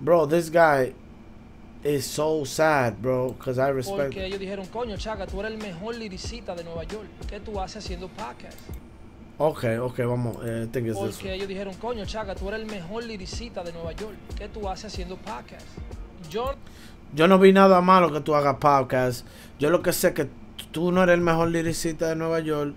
Bro, this guy is so sad, bro, because I respect. Porque ellos dijeron, coño, Chaga, tú eres el mejor liricista de Nueva York. ¿Qué tú haces haciendo podcast? Okay, okay, vamos. I think it's this. Porque ellos dijeron, coño, Chaga, tú eres el mejor liricista de Nueva York. ¿Qué tú haces haciendo podcast? Yo, Yo no vi nada malo que tú hagas podcast. Yo lo que sé que tú no eres el mejor liricista de Nueva York.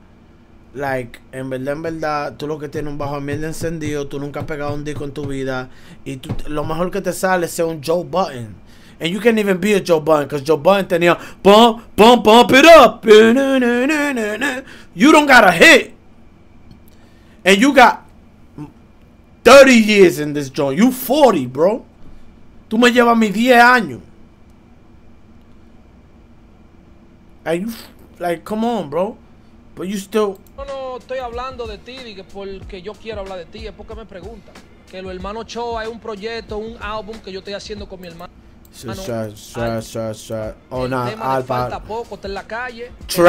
Like, en verdad, en verdad, tú lo que tienes un bajo mierda encendido, tú nunca has pegado un disco en tu vida. Y tú, lo mejor que te sale es ser un Joe Button. And you can't even be a Joe Button, because Joe Button tenía pump, pump, pump it up. You don't got a hit. And you got 30 years in this joint. You 40, bro. Tú me llevas mis 10 años. Like, you, like, come on, bro. But you still. no, no estoy hablando de ti que porque yo quiero hablar de ti, es porque me preguntan. Que los hermanos Choa es un proyecto, un álbum que yo estoy haciendo con mi hermano. Trash, trash, trash, trash, trash. Oh, no, falta poco, está en la calle. Si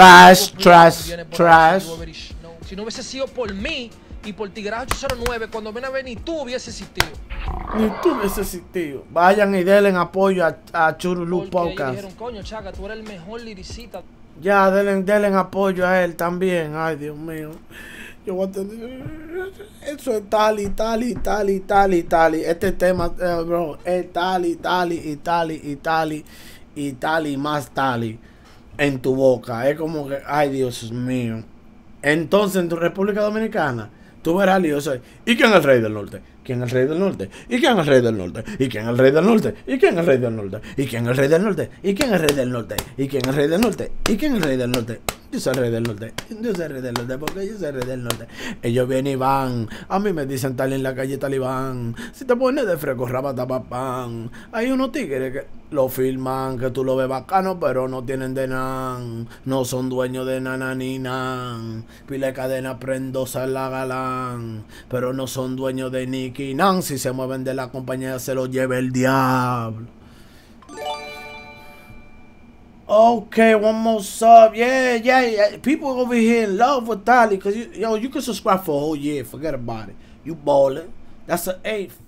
no hubiese sido por mí y por Tigraje 809, cuando ven a ver ni tú hubiese existido. Ni tú necesito. Vayan y denle apoyo a, a Churulú Podcast. dijeron, coño, Chaga, tú eres el mejor liricista. Ya, denle, denle apoyo a él también. Ay, Dios mío. Yo voy a tener... Eso es tal y tal y tal y tal y tal. Este tema, eh, bro, es tal y tal y tal y tal y y tal y más tal y en tu boca. Es como que, ay, Dios mío. Entonces, en tu República Dominicana, tú verás, soy. ¿Y quién es el rey del norte? ¿Quién es el rey del norte? ¿Y quién es el rey del norte? ¿Y quién es el rey del norte? ¿Y quién es el rey del norte? ¿Y quién es el rey del norte? ¿Y quién es el rey del norte? ¿Y quién es el rey del norte? ¿Y quién es el rey del norte? Yo soy rey del norte. Yo soy rey del norte porque yo soy rey del norte. Ellos vienen y van. A mí me dicen tal en la calle talibán. Si te pones de fresco, rabata papán. Hay unos tigres que lo filman, que tú lo ves bacano, pero no tienen de nan. No son dueños de nana ni nan. Pila de cadena prendosa en la galán. Pero no son dueños de Nicky Nan. Si se mueven de la compañía, se lo lleva el diablo. Okay, one more sub. Yeah, yeah, yeah. People over here in love with Tali because you, yo, you can subscribe for a whole year. Forget about it. You ballin'. That's an eighth.